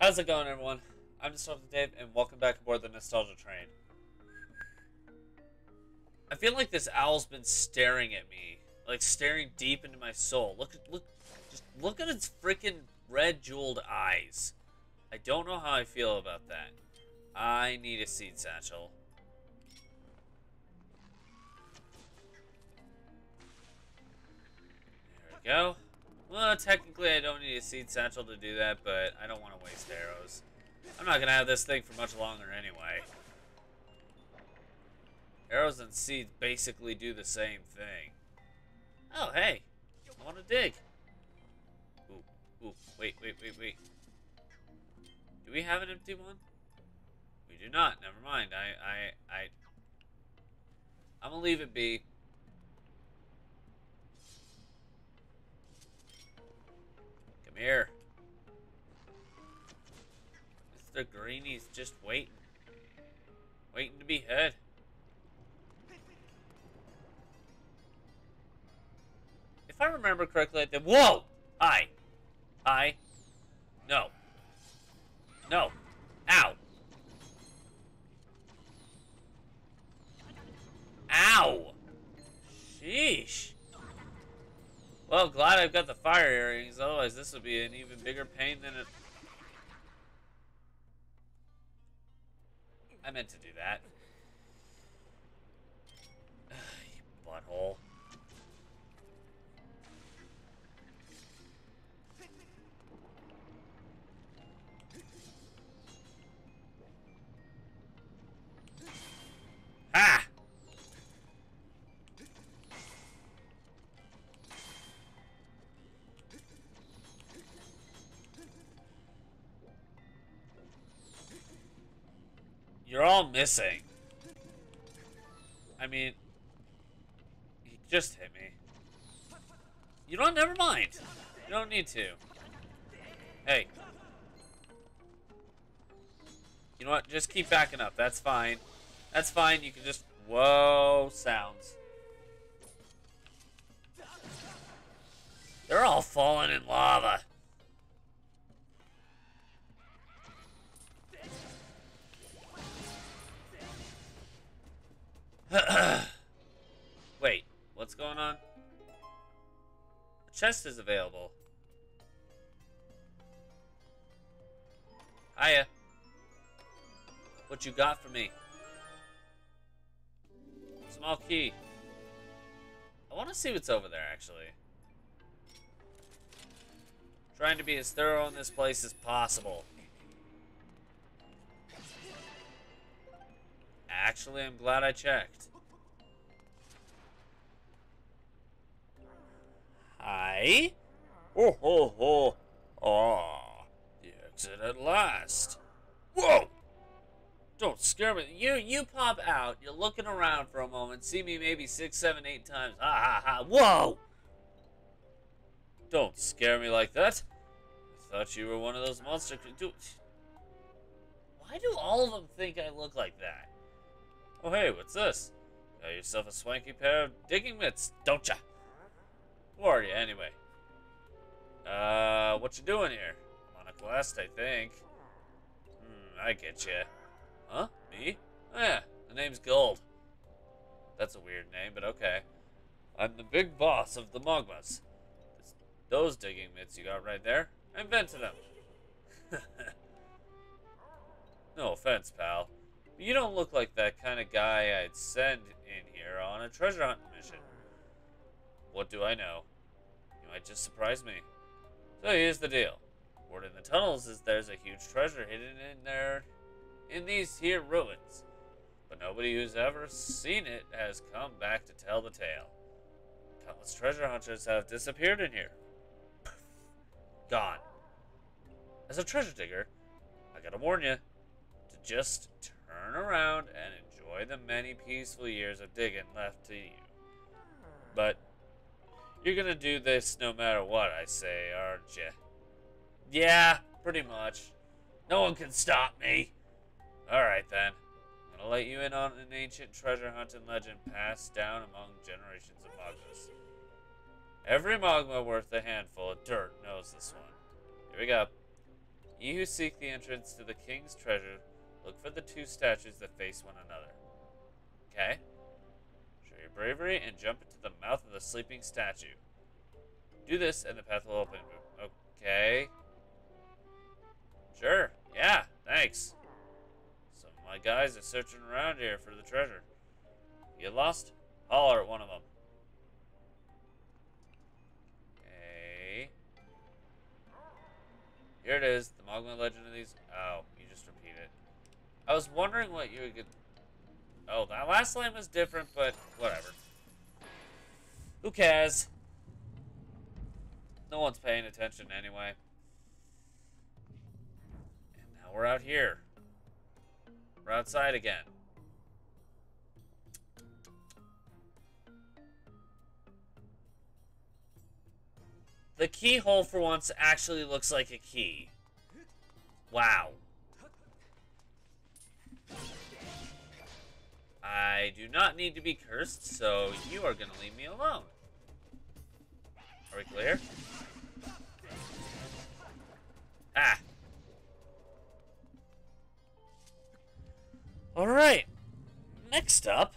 How's it going, everyone? I'm Nostalgia Dave, and welcome back aboard the Nostalgia Train. I feel like this owl's been staring at me, like staring deep into my soul. Look, look, just look at its freaking red jeweled eyes. I don't know how I feel about that. I need a seed satchel. There we go. Well, technically I don't need a seed satchel to do that, but I don't want to waste arrows. I'm not going to have this thing for much longer anyway. Arrows and seeds basically do the same thing. Oh, hey. I want to dig. Ooh, ooh, wait, wait, wait, wait. Do we have an empty one? We do not. Never mind. I, I, I... I'm gonna leave it be. Come here. Mr. Greeny's just waiting. Waiting to be heard. If I remember correctly, I did. Whoa! Hi. Hi. No. No. Ow. Ow! Sheesh. Well, glad I've got the fire earrings, otherwise this would be an even bigger pain than it... I meant to do that. you butthole. All missing. I mean, he just hit me. You don't, never mind. You don't need to. Hey. You know what? Just keep backing up. That's fine. That's fine. You can just... Whoa, sounds. They're all falling in lava. Wait, what's going on? A chest is available. Hiya. What you got for me? Small key. I want to see what's over there, actually. Trying to be as thorough in this place as possible. Actually, I'm glad I checked. Hi? Oh, ho, ho. Ah, the exit at last. Whoa! Don't scare me. You you pop out. You're looking around for a moment. See me maybe six, seven, eight times. Ha ha ha. Whoa! Don't scare me like that. I thought you were one of those monster. Do, why do all of them think I look like that? Oh hey, what's this? Got yourself a swanky pair of digging mitts, don't ya? Who are you anyway? Uh, what you doing here? I'm on a quest, I think. Hmm, I get you. Huh? Me? Oh, yeah, the name's Guld. That's a weird name, but okay. I'm the big boss of the Mogmas. It's those digging mitts you got right there, I invented them. no offense, pal. You don't look like that kind of guy I'd send in here on a treasure hunting mission. What do I know? You might just surprise me. So here's the deal. Word in the tunnels is there's a huge treasure hidden in there in these here ruins. But nobody who's ever seen it has come back to tell the tale. Countless treasure hunters have disappeared in here. Gone. As a treasure digger, I gotta warn you to just turn around and enjoy the many peaceful years of digging left to you. But you're gonna do this no matter what I say, aren't you? Yeah, pretty much. No one can stop me. Alright then. I'm gonna let you in on an ancient treasure hunting legend passed down among generations of Mogmas. Every Mogma worth a handful of dirt knows this one. Here we go. You who seek the entrance to the king's treasure, look for the two statues that face one another. Okay? Show your bravery and jump into the mouth of the sleeping statue. Do this and the path will open. Okay. Sure. Yeah, thanks. Some of my guys are searching around here for the treasure. You lost? Holler at one of them. Okay. Here it is, the Mogma Legend of these. Oh, you just repeat it. I was wondering what you could. Oh, that last line was different, but whatever. Who cares? No one's paying attention anyway. And now we're out here. We're outside again. The keyhole for once actually looks like a key. Wow. I do not need to be cursed, so you are to leave me alone. Are we clear? Ah. Alright. Next up.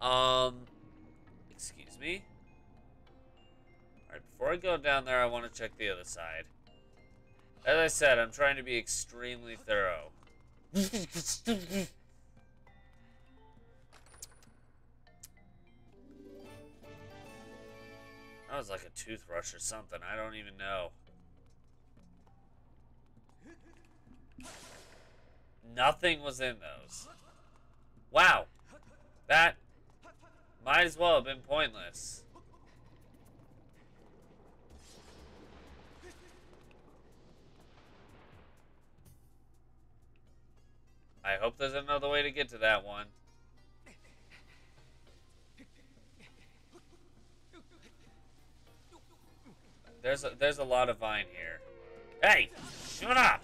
Um, me? Alright, before I go down there, I want to check the other side. As I said, I'm trying to be extremely thorough. that was like a toothbrush or something. I don't even know. Nothing was in those. Wow. That might as well have been pointless. I hope there's another way to get to that one. There's a, there's a lot of vine here. Hey! Shut up!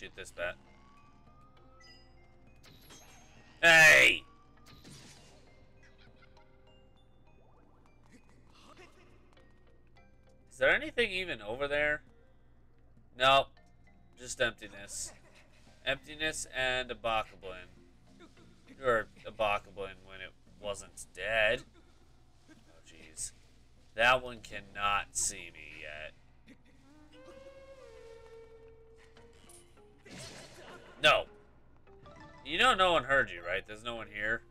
Shoot this bat. Hey! Is there anything even over there? Nope. Just emptiness. Emptiness and a Bokoblin. Or a Bokoblin when it wasn't dead. Oh, jeez. That one cannot see me No. You know no one heard you, right? There's no one here.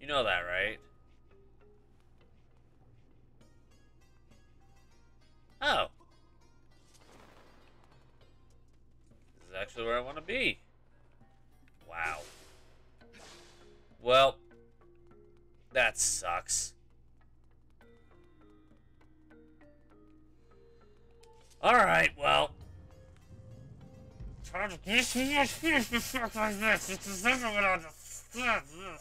You know that, right? Oh. This is actually where I want to be. Wow. Well, that sucks. Alright, well,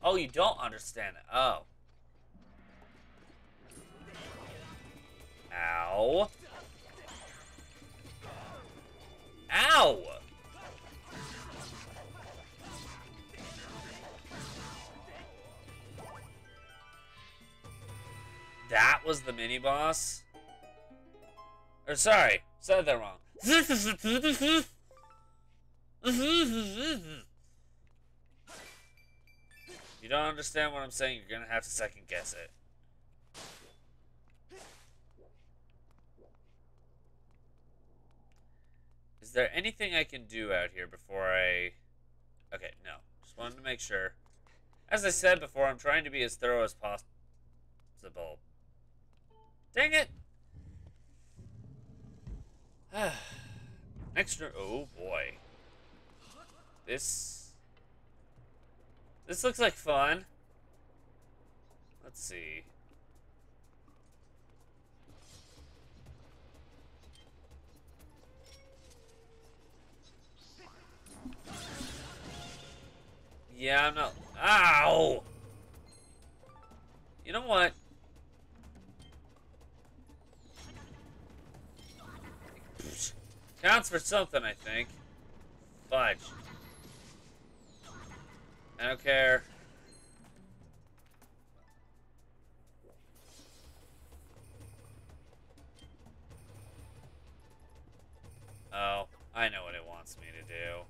Oh, you don't understand it. Oh. Ow. Ow! That was the mini boss? Or sorry, said that wrong. You don't understand what I'm saying, you're gonna have to second guess it. Is there anything I can do out here before I... Okay, no. Just wanted to make sure. As I said before, I'm trying to be as thorough as possible. Dang it! Next. Oh boy. This. This looks like fun. Let's see. Yeah, I'm not. Ow! You know what? Counts for something, I think. Fudge. I don't care. Oh, I know what it wants me to do.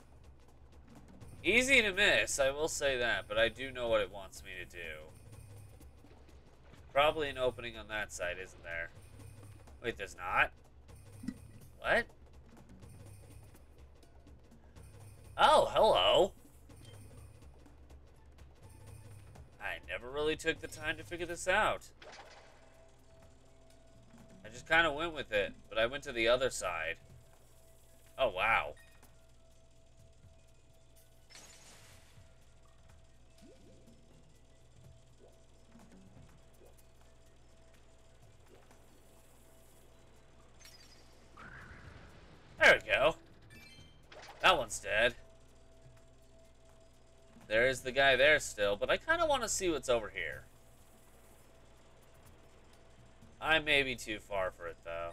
Easy to miss, I will say that, but I do know what it wants me to do. Probably an opening on that side, isn't there? Wait, there's not? What? Oh, hello. I never really took the time to figure this out. I just kind of went with it, but I went to the other side. Oh, wow. One's dead. There's the guy there still, but I kind of want to see what's over here. I may be too far for it, though.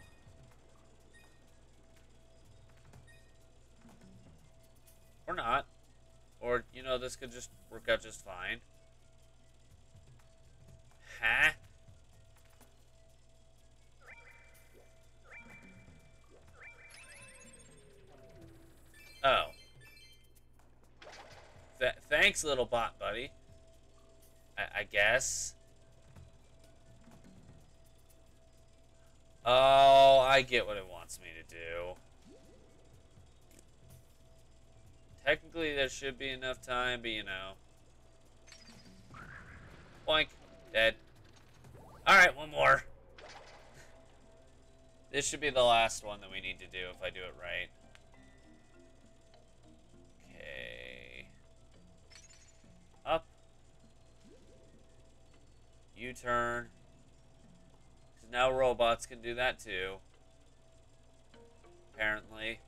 Or not. Or, you know, this could just work out just fine. Huh? Oh. Th thanks, little bot buddy. I, I guess. Oh, I get what it wants me to do. Technically, there should be enough time, but you know. Boink. Dead. Alright, one more. This should be the last one that we need to do if I do it right. U-turn. Because Now robots can do that too. Apparently.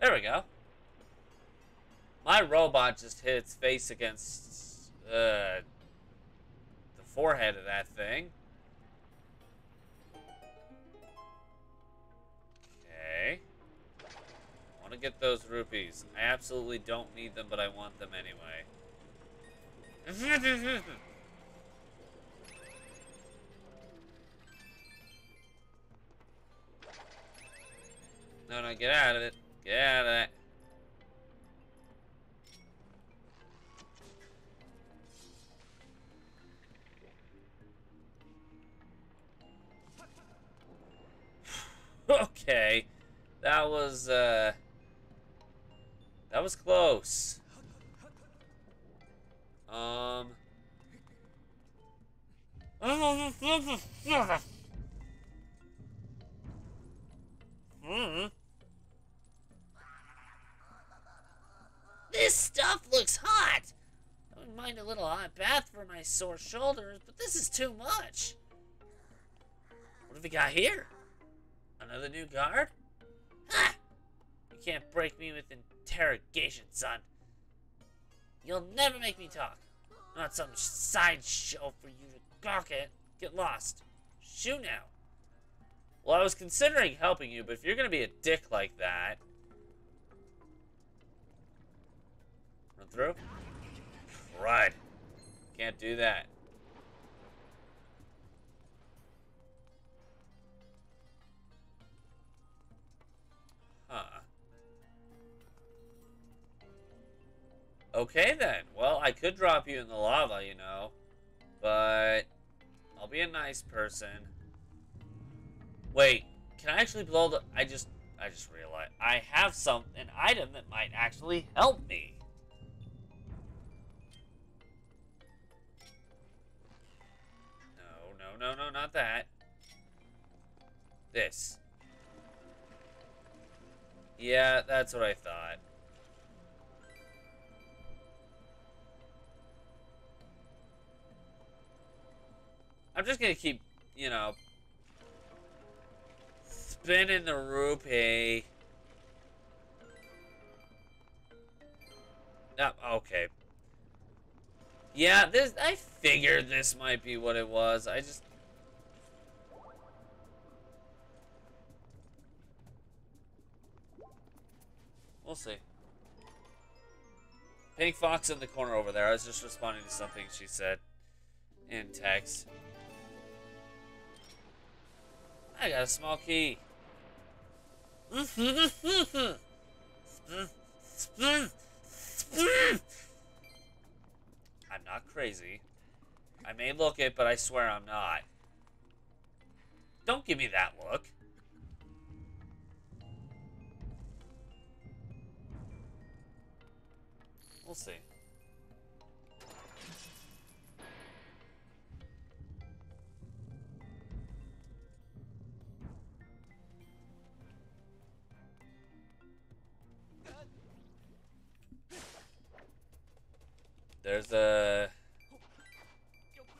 There we go. My robot just hit its face against uh, the forehead of that thing. To get those rupees. I absolutely don't need them, but I want them anyway. no, no, get out of it. Get out of that. okay. That was, uh... That was close. Um... This stuff looks hot! I wouldn't mind a little hot bath for my sore shoulders, but this is too much. What have we got here? Another new guard? Ha! You can't break me with interrogation, son. You'll never make me talk. Not some sideshow for you to gawk at. Get lost. Shoo now. Well, I was considering helping you, but if you're gonna be a dick like that... Run through? Right. Can't do that. Huh. Okay then. Well, I could drop you in the lava, you know. But I'll be a nice person. Wait, can I actually blow the I just I just realized I have some an item that might actually help me. No, no, no, no, not that. This. Yeah, that's what I thought. I'm just gonna keep, you know, spinning the rupee. Okay. Yeah, this I figured this might be what it was. I just We'll see. Pink Fox in the corner over there. I was just responding to something she said in text. I got a small key. I'm not crazy. I may look it, but I swear I'm not. Don't give me that look. We'll see. There's a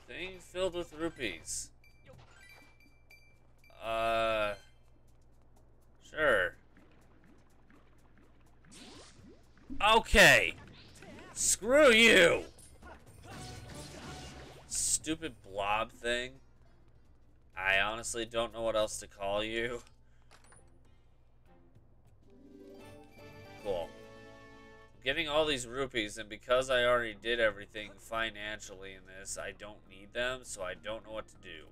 thing filled with rupees. Uh, sure. Okay. Screw you! Stupid blob thing. I honestly don't know what else to call you. Getting all these rupees, and because I already did everything financially in this, I don't need them, so I don't know what to do.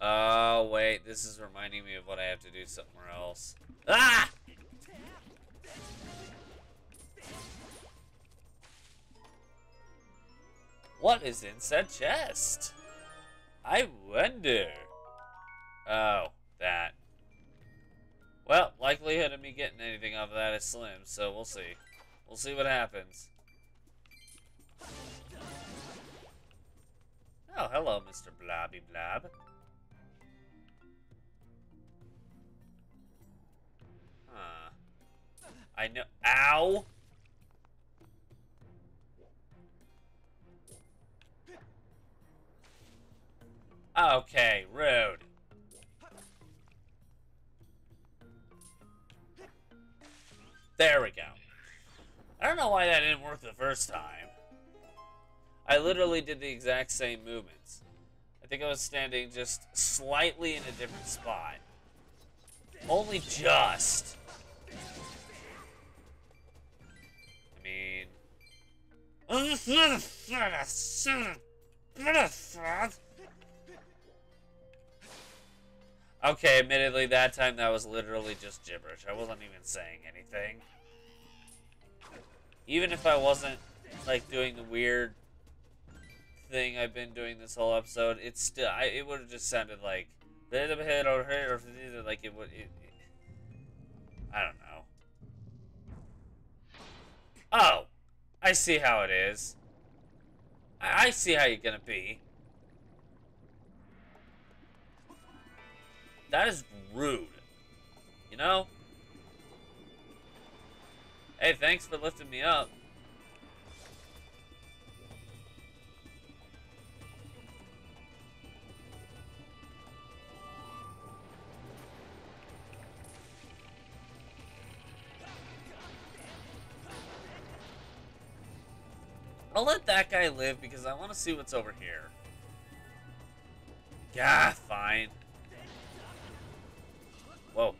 Oh, wait. This is reminding me of what I have to do somewhere else. Ah! What is in said chest? I wonder. Oh, that. Well, likelihood of me getting anything off of that is slim, so we'll see. We'll see what happens. Oh, hello, Mr. Blobby Blob. Huh. I know. Ow! Okay, rude. There we go. I don't know why that didn't work the first time. I literally did the exact same movements. I think I was standing just slightly in a different spot. Only just. Okay, admittedly, that time that was literally just gibberish. I wasn't even saying anything. Even if I wasn't, like, doing the weird thing I've been doing this whole episode, it's still, I, it would have just sounded like, or like it would, it, it, I don't know. Oh! I see how it is. I, I see how you're gonna be. That is rude. You know? Hey, thanks for lifting me up. I'll let that guy live because I want to see what's over here. Yeah, fine. Whoa.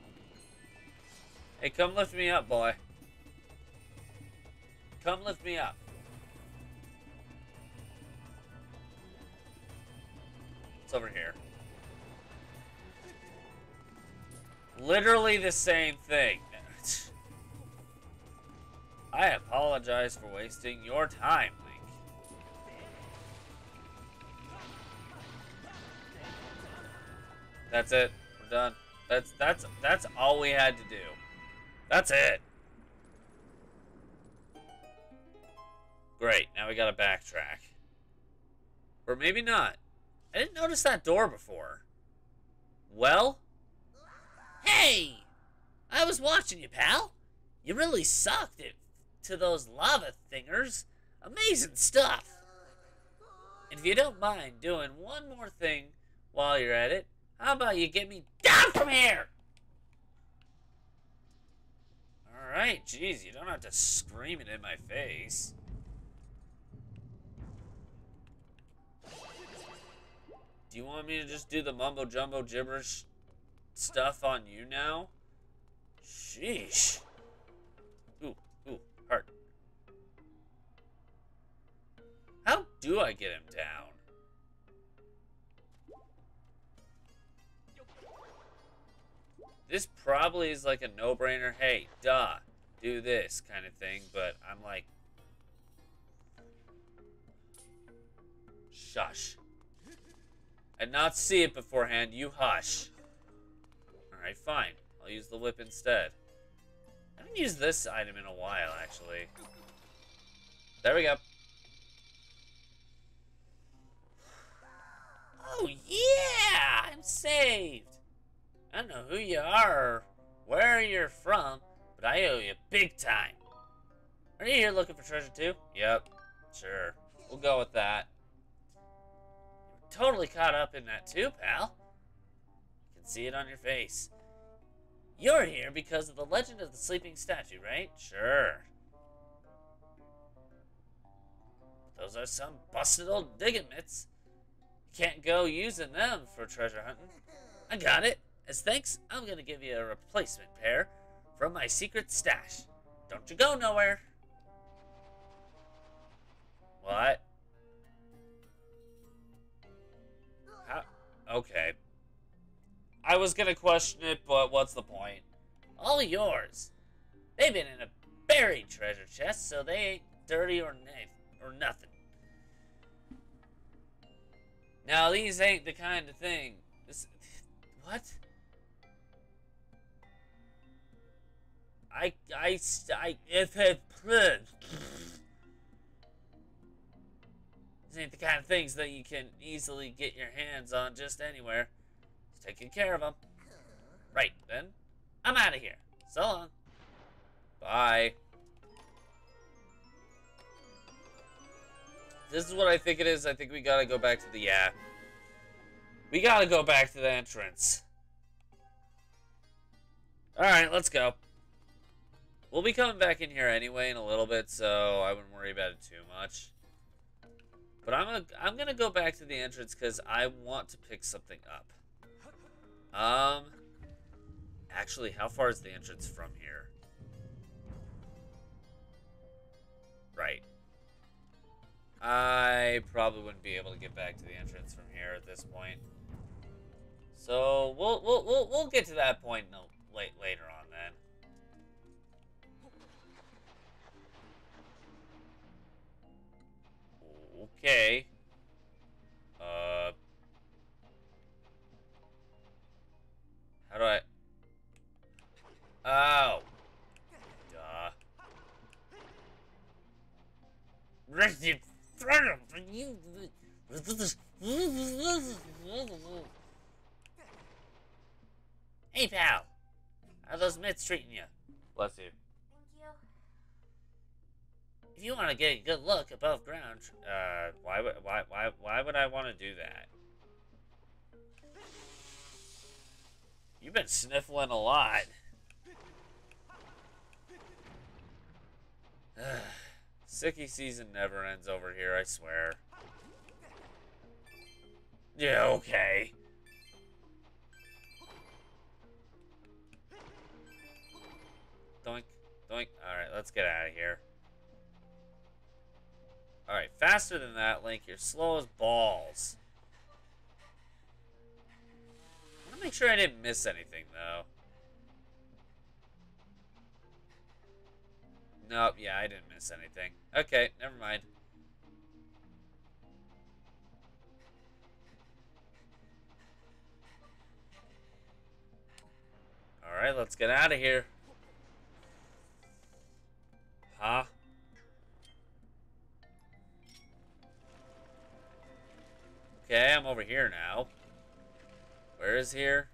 Hey, come lift me up, boy. Come lift me up. It's over here? Literally the same thing. I apologize for wasting your time, Link. That's it. We're done. That's that's that's all we had to do. That's it. Great. Now we gotta backtrack. Or maybe not. I didn't notice that door before. Well? Hey! I was watching you, pal. You really sucked it to those lava thingers. Amazing stuff. And if you don't mind doing one more thing while you're at it, how about you get me down from here? Alright, jeez, you don't have to scream it in my face. Do you want me to just do the mumbo jumbo gibberish stuff on you now? Sheesh. Ooh, ooh, heart. How do I get him down? This probably is like a no-brainer, hey, duh, do this kind of thing, but I'm like, shush. I not see it beforehand, you hush. Alright, fine. I'll use the whip instead. I haven't used this item in a while, actually. There we go. Oh, yeah! I'm saved! I don't know who you are or where you're from, but I owe you big time. Are you here looking for treasure too? Yep, sure. We'll go with that. You're totally caught up in that too, pal. I can see it on your face. You're here because of the legend of the sleeping statue, right? Sure. Those are some busted old digging mitts. You can't go using them for treasure hunting. I got it. As thanks, I'm gonna give you a replacement pair from my secret stash. Don't you go nowhere. What? How? Okay. I was gonna question it, but what's the point? All yours. They've been in a buried treasure chest, so they ain't dirty or, or nothing. Now, these ain't the kind of thing. This, what? I, I, I, if it, this ain't the kind of things that you can easily get your hands on just anywhere. Just taking care of them. Right, then. I'm out of here. So long. Bye. This is what I think it is. I think we gotta go back to the, yeah. We gotta go back to the entrance. Alright, let's go. We'll be coming back in here anyway in a little bit, so I wouldn't worry about it too much. But I'm gonna I'm gonna go back to the entrance because I want to pick something up. Um, actually, how far is the entrance from here? Right. I probably wouldn't be able to get back to the entrance from here at this point. So we'll we'll we'll, we'll get to that point no, late later on then. Okay. Uh. How do I... Oh. Duh. Right in front of you. Hey, pal. How those mitts treating you? Bless you. Thank you. If you want to get a good look above ground, uh, why would why why why would I want to do that? You've been sniffling a lot. Sicky season never ends over here, I swear. Yeah, okay. Doink, doink. Alright, let's get out of here. Alright, faster than that, Link. You're slow as balls. I want to make sure I didn't miss anything, though. Nope, yeah, I didn't miss anything. Okay, never mind. Alright, let's get out of here. Huh? Okay, I'm over here now. Where is here?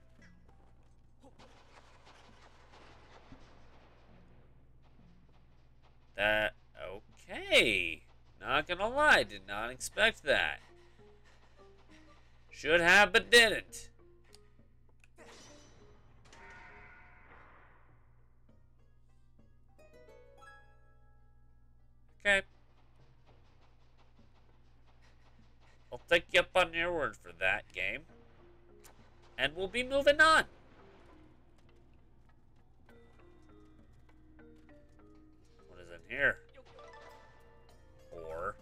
That, okay. Not gonna lie, did not expect that. Should have, but didn't. Stick you up on your word for that game. And we'll be moving on. What is in here? Or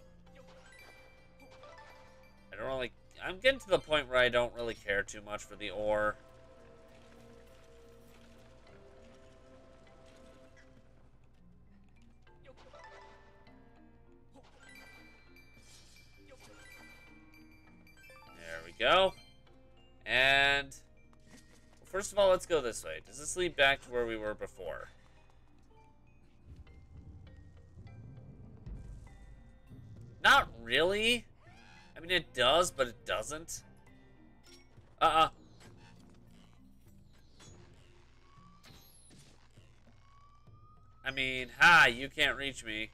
I don't really I'm getting to the point where I don't really care too much for the ore. First of all, let's go this way. Does this lead back to where we were before? Not really. I mean, it does, but it doesn't. Uh-uh. I mean, hi, you can't reach me.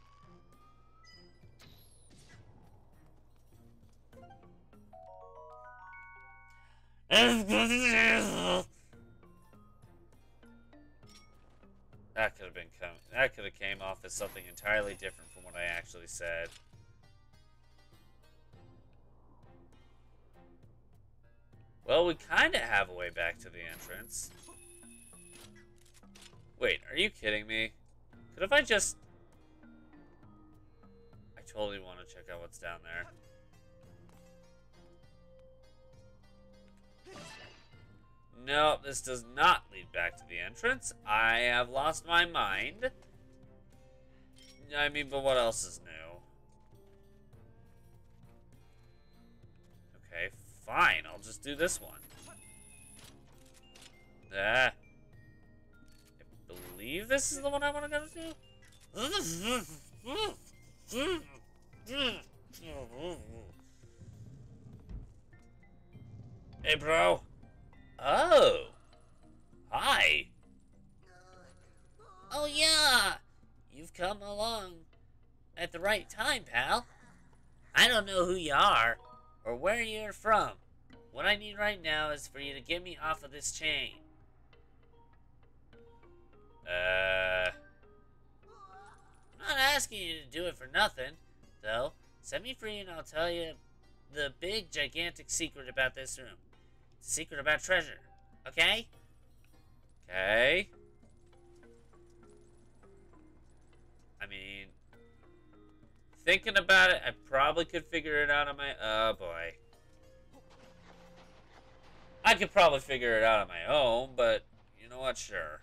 that could have been come that could have came off as something entirely different from what I actually said. Well, we kind of have a way back to the entrance. Wait, are you kidding me? Could have I just... I totally want to check out what's down there. No, this does not lead back to the entrance. I have lost my mind. I mean, but what else is new? Okay, Fine, I'll just do this one. Ah. I believe this is the one I want to go to. Hey, bro. Oh. Hi. Oh, yeah. You've come along at the right time, pal. I don't know who you are, or where you're from. What I need right now is for you to get me off of this chain. Uh... I'm not asking you to do it for nothing, though. Set me free and I'll tell you the big, gigantic secret about this room. Secret about treasure. Okay? Okay. I mean, Thinking about it, I probably could figure it out on my... Oh, boy. I could probably figure it out on my own, but you know what? Sure.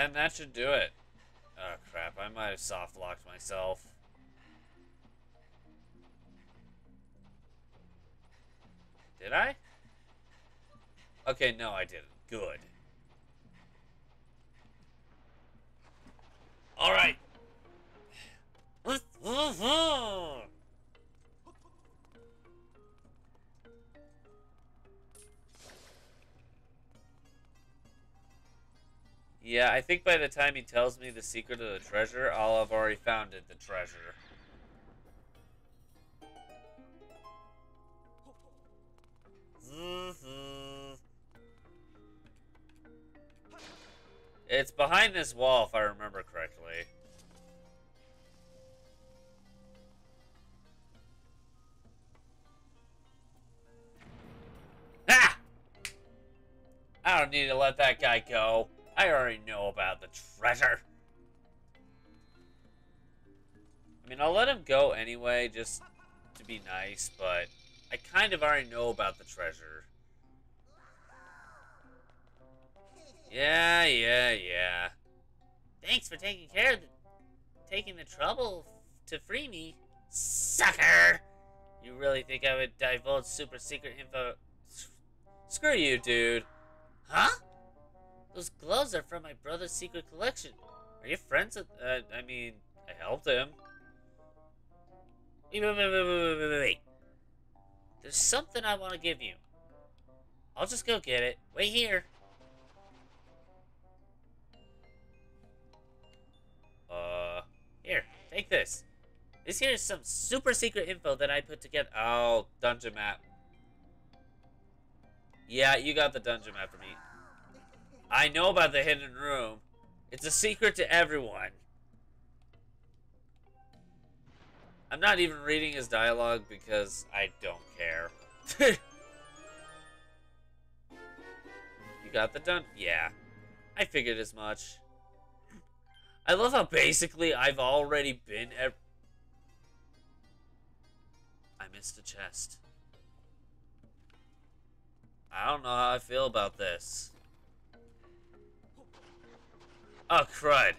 And that should do it. Oh crap, I might have soft locked myself. Did I? Okay, no, I didn't. Good. Alright. Yeah, I think by the time he tells me the secret of the treasure, I'll have already found it, the treasure. Mm-hmm. It's behind this wall, if I remember correctly. Ah! I don't need to let that guy go. I already know about the treasure. I mean, I'll let him go anyway, just to be nice, but I kind of already know about the treasure. Yeah, yeah, yeah. Thanks for taking care of the, taking the trouble to free me, sucker! You really think I would divulge super secret info? Screw you, dude. Huh? Those gloves are from my brother's secret collection. Are you friends with... Uh, I mean, I helped him. Wait, wait, wait, wait, wait, wait, wait. There's something I want to give you. I'll just go get it. Wait here. Uh, here, take this. This here is some super secret info that I put together. Oh, dungeon map. Yeah, you got the dungeon map for me. I know about the hidden room. It's a secret to everyone. I'm not even reading his dialogue because I don't care. you got the done? Yeah. I figured as much. I love how basically I've already been at... I missed a chest. I don't know how I feel about this. Oh, crud.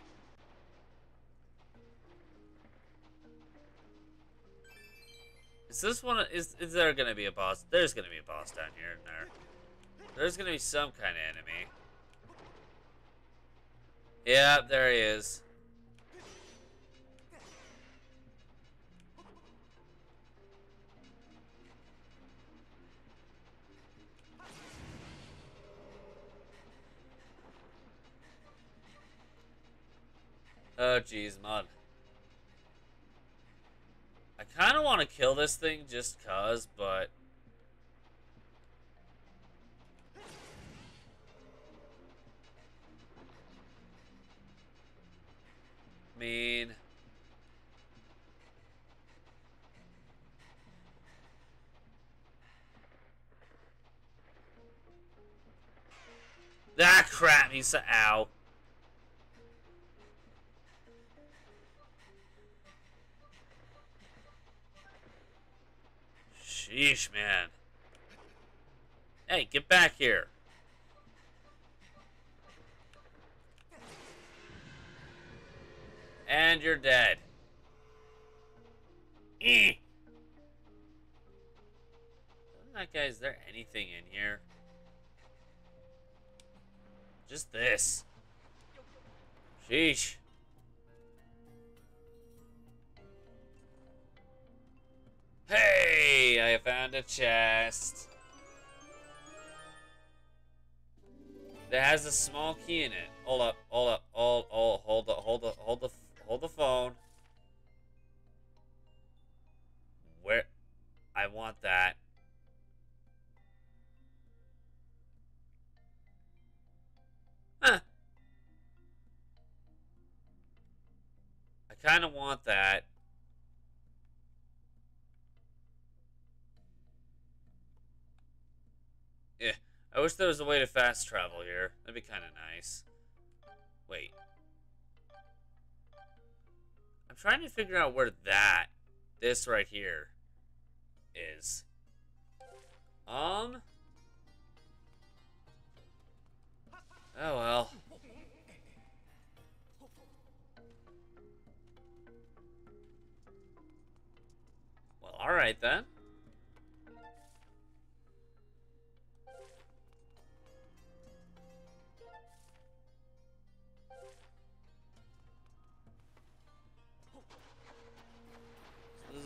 Is this one, is, is there gonna be a boss? There's gonna be a boss down here and there. There's gonna be some kind of enemy. Yeah, there he is. Oh, jeez, mud. I kind of want to kill this thing just cuz, but... I mean... That crap needs to ow. Sheesh, man. Hey, get back here. And you're dead. Eh. That guy, is there anything in here? Just this. Sheesh. I found a chest. That has a small key in it. Hold up, hold up, hold, hold, hold the, hold the, hold the, hold the phone. Where? I want that. Huh. I kind of want that. I wish there was a way to fast travel here. That'd be kind of nice. Wait. I'm trying to figure out where that, this right here, is. Um. Oh well. Well, alright then.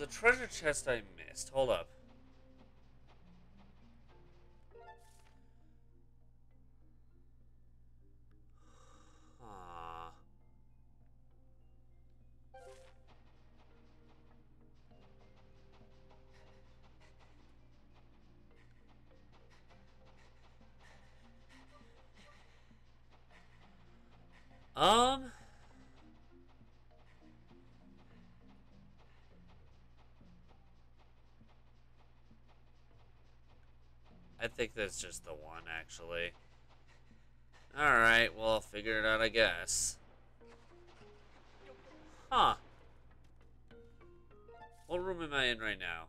A treasure chest I missed. Hold up. Think that's just the one, actually. Alright, well, I'll figure it out, I guess. Huh. What room am I in right now?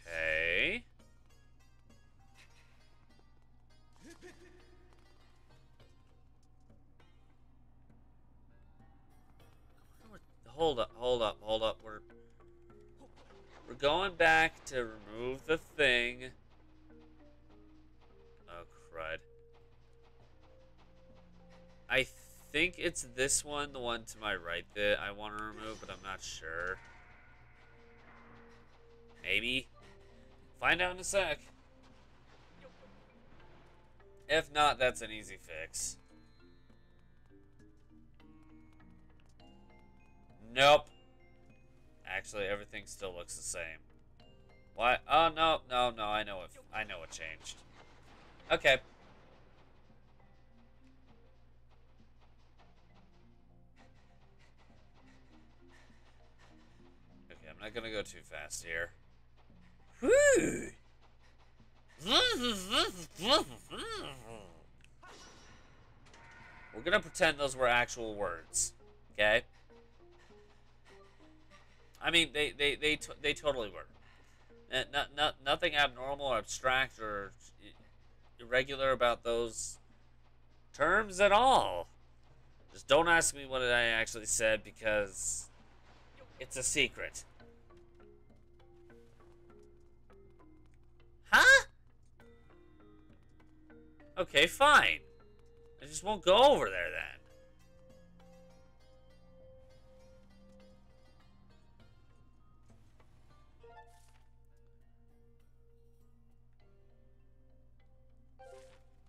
Okay. Hold up, hold up, hold up. We're we're going back to remove the thing crud. I think it's this one, the one to my right that I want to remove, but I'm not sure. Maybe. Find out in a sec. If not, that's an easy fix. Nope. Actually, everything still looks the same. What? Oh, no, no, no, I know what, I know what changed. Okay. Okay, I'm not gonna go too fast here. We're gonna pretend those were actual words, okay? I mean, they they they they totally were. Eh, not, not nothing abnormal, or abstract, or irregular about those terms at all. Just don't ask me what I actually said because it's a secret. Huh? Okay, fine. I just won't go over there then.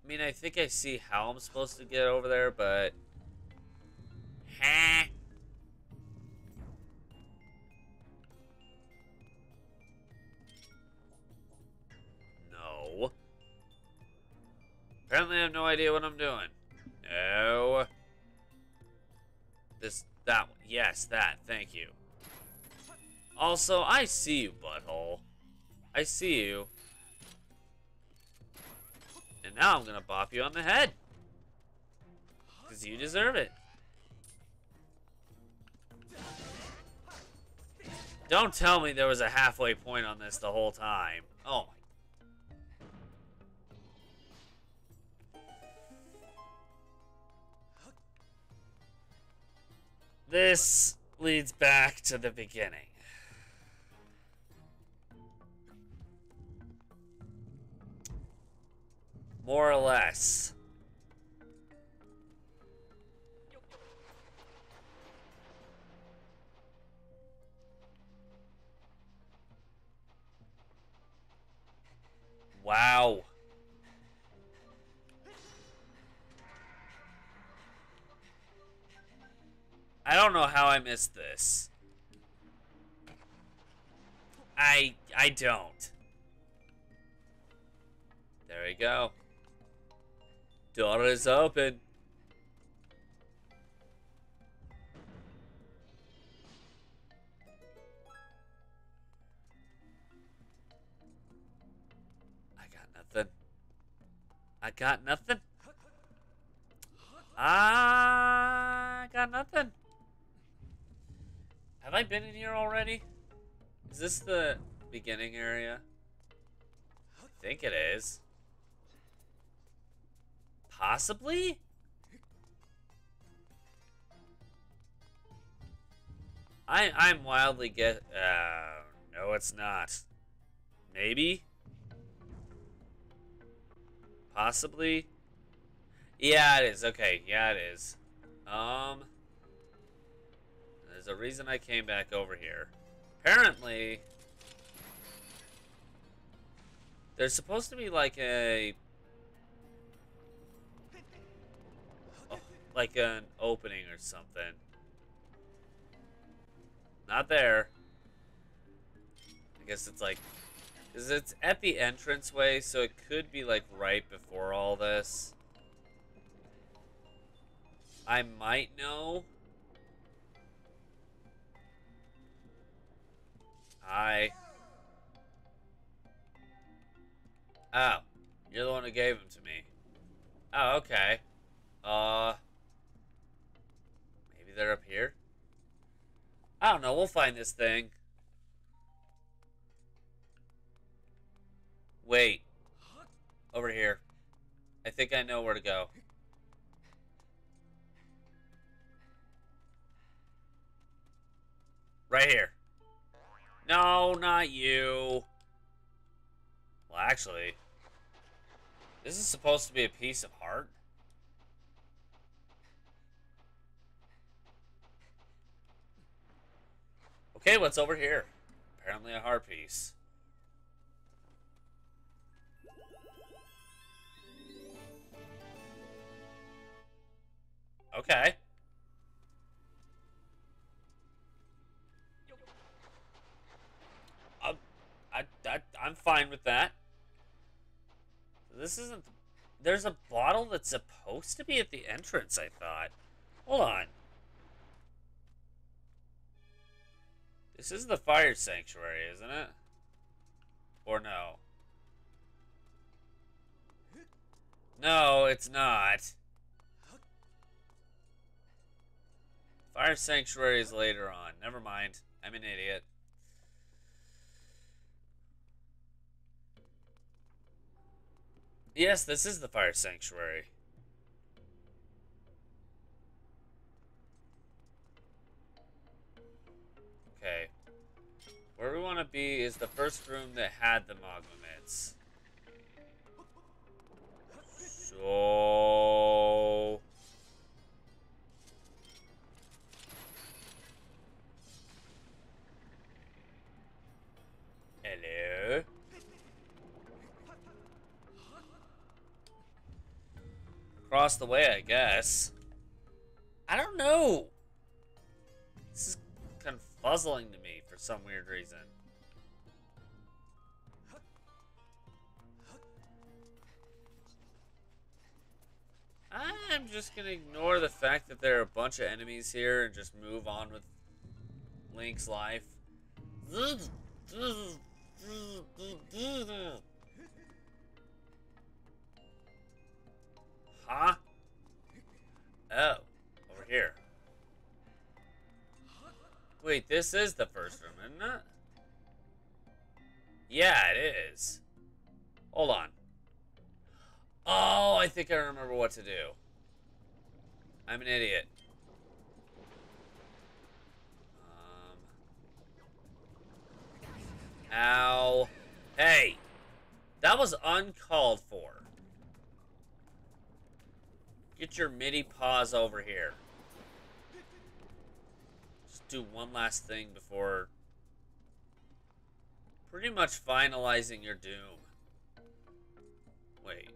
I mean, I think I see how I'm supposed to get over there, but... No. Apparently I have no idea what I'm doing. No. This, that one. Yes, that. Thank you. Also, I see you, butthole. I see you. Now I'm gonna bop you on the head. Because you deserve it. Don't tell me there was a halfway point on this the whole time. Oh This leads back to the beginning. More or less. Wow. I don't know how I missed this. I I don't. There we go. Door is open. I got nothing. I got nothing. I got nothing. Have I been in here already? Is this the beginning area? I think it is. Possibly? I, I'm wildly guess. Uh, no, it's not. Maybe? Possibly? Yeah, it is. Okay, yeah, it is. Um. There's a reason I came back over here. Apparently, there's supposed to be like a... like an opening or something. Not there. I guess it's like... Because it's at the entranceway, so it could be like right before all this. I might know. Hi. Oh, you're the one who gave them to me. Oh, okay. Uh, maybe they're up here? I don't know, we'll find this thing. Wait. Over here. I think I know where to go. Right here. No, not you. Well, actually, this is supposed to be a piece of heart. Okay, what's over here? Apparently a heart piece. Okay. I'm, I, I, I'm fine with that. This isn't... There's a bottle that's supposed to be at the entrance, I thought. Hold on. This is the fire sanctuary, isn't it? Or no? No, it's not. Fire sanctuary is later on. Never mind. I'm an idiot. Yes, this is the fire sanctuary. Okay. Where we want to be is the first room that had the Mogma Mitts. So... Hello? Across the way, I guess. I don't know. This is confuzzling to me for some weird reason. I'm just gonna ignore the fact that there are a bunch of enemies here and just move on with Link's life. Huh? Oh, over here. Wait, this is the first room, isn't it? Yeah, it is. Hold on. Oh, I think I remember what to do. I'm an idiot. Um. Ow. Hey! That was uncalled for. Get your midi paws over here. Do one last thing before pretty much finalizing your doom. Wait.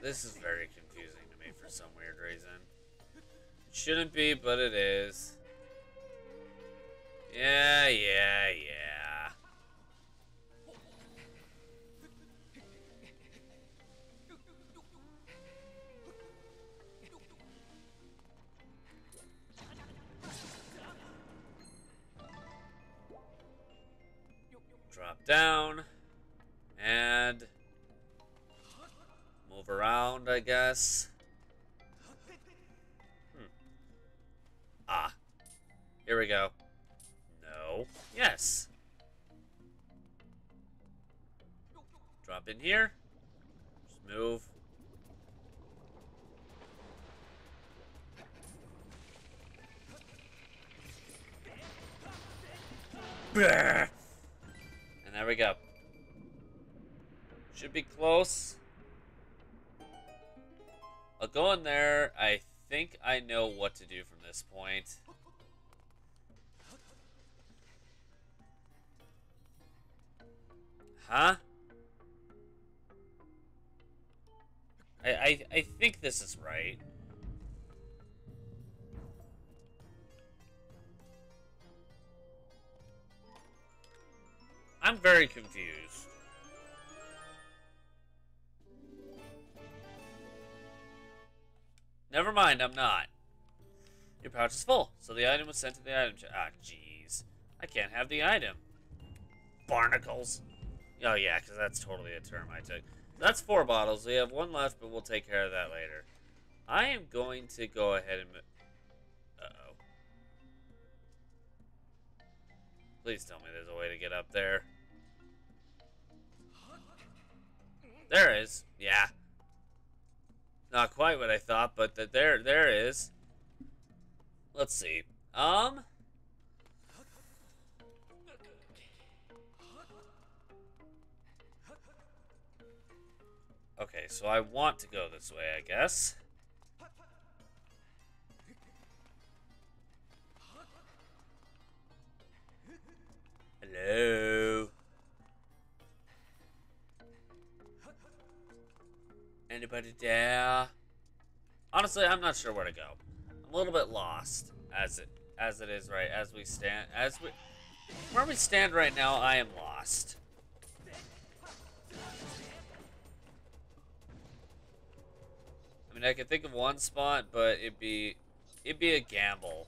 This is very confusing to me for some weird reason. It shouldn't be, but it is. Yeah, yeah, yeah. Down. And move around, I guess. Hmm. Ah. Here we go. No. Yes. Drop in here. This point. Huh? I, I, I think this is right. I'm very confused. Never mind, I'm not. Your pouch is full, so the item was sent to the item Ah, jeez. I can't have the item. Barnacles. Oh, yeah, because that's totally a term I took. That's four bottles. We have one left, but we'll take care of that later. I am going to go ahead and... Uh-oh. Please tell me there's a way to get up there. There is. Yeah. Not quite what I thought, but that there there is. Let's see. Um Okay, so I want to go this way, I guess. Hello? Anybody there? Honestly, I'm not sure where to go. A little bit lost as it as it is right as we stand as we where we stand right now I am lost. I mean I could think of one spot but it'd be it'd be a gamble.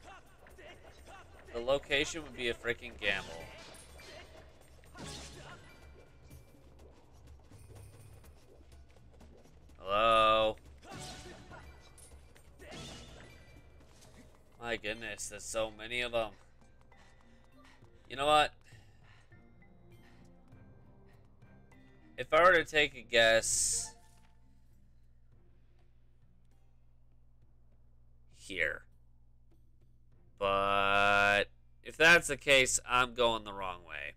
The location would be a freaking gamble. Hello My goodness, there's so many of them. You know what? If I were to take a guess... Here. But... If that's the case, I'm going the wrong way.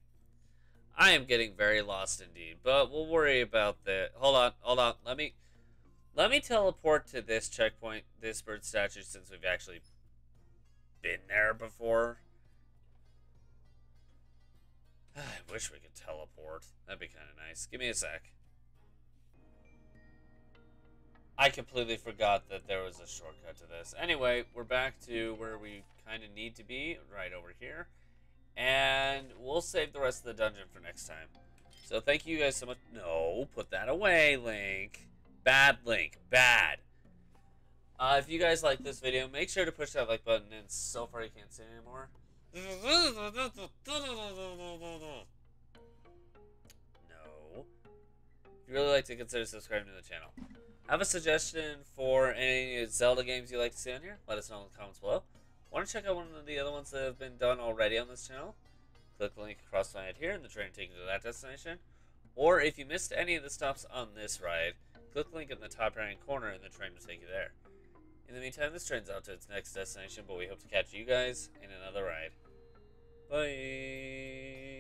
I am getting very lost indeed. But we'll worry about that. Hold on, hold on. Let me... Let me teleport to this checkpoint, this bird statue, since we've actually been there before. I wish we could teleport. That'd be kind of nice. Give me a sec. I completely forgot that there was a shortcut to this. Anyway, we're back to where we kind of need to be, right over here. And we'll save the rest of the dungeon for next time. So thank you guys so much. No, put that away, Link. Bad Link. Bad. Uh, if you guys like this video, make sure to push that like button. And so far, you can't say anymore. No. If you really like to consider subscribing to the channel. Have a suggestion for any Zelda games you'd like to see on here? Let us know in the comments below. Want to check out one of the other ones that have been done already on this channel? Click the link across my head here and the train takes you to that destination. Or if you missed any of the stops on this ride, click the link in the top right hand corner and the train will take you there. In the meantime, this train's out to its next destination, but we hope to catch you guys in another ride. Bye!